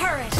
turret!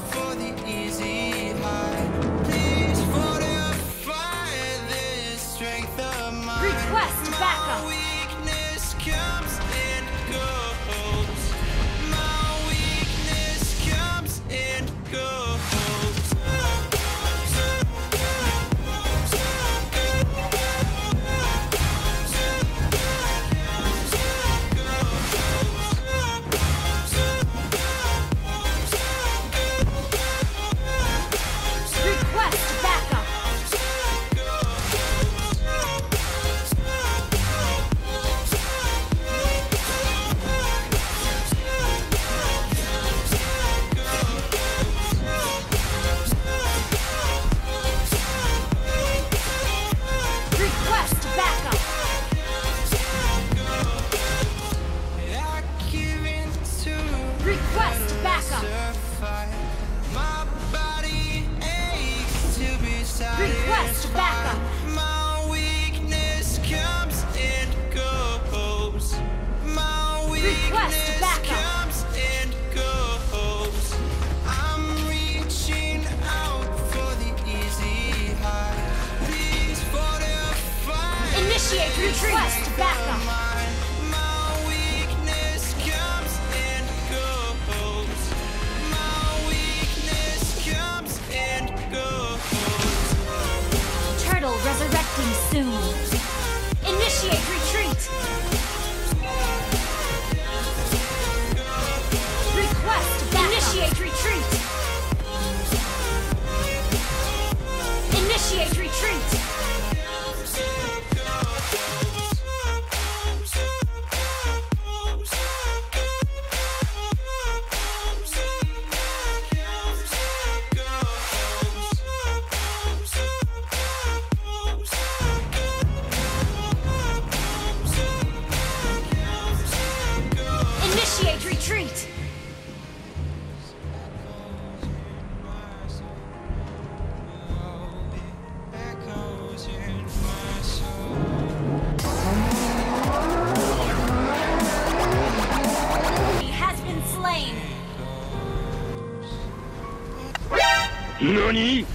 你。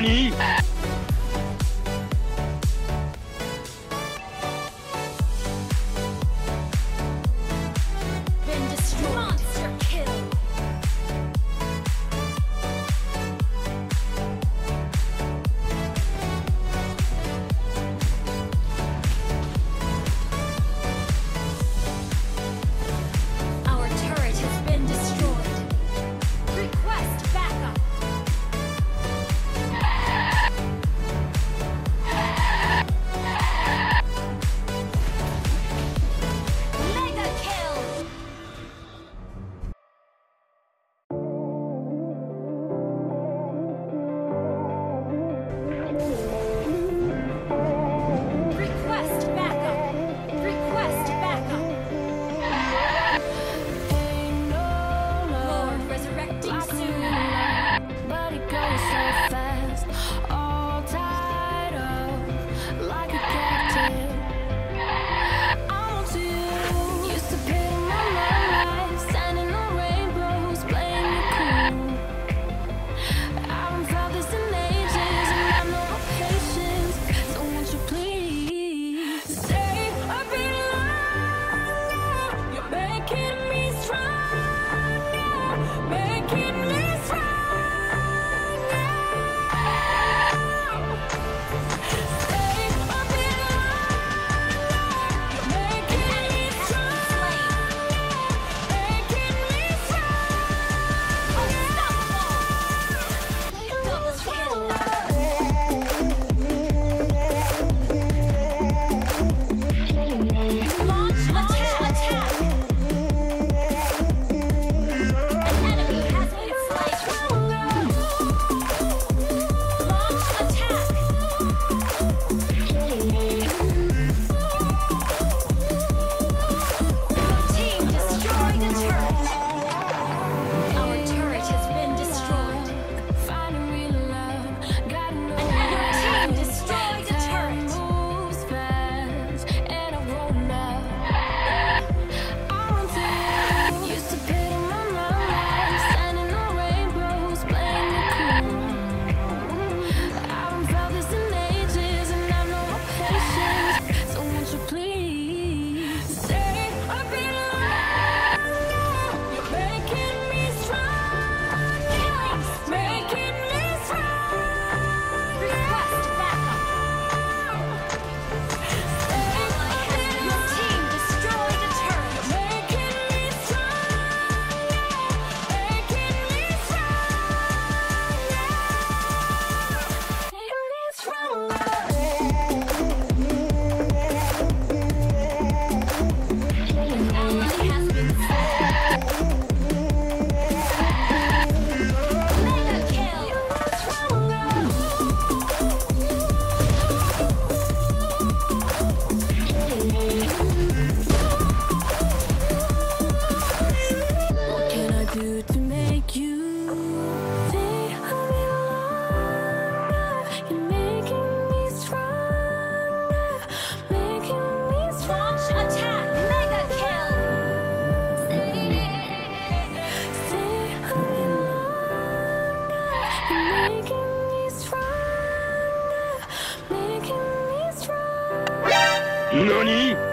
Tony. 何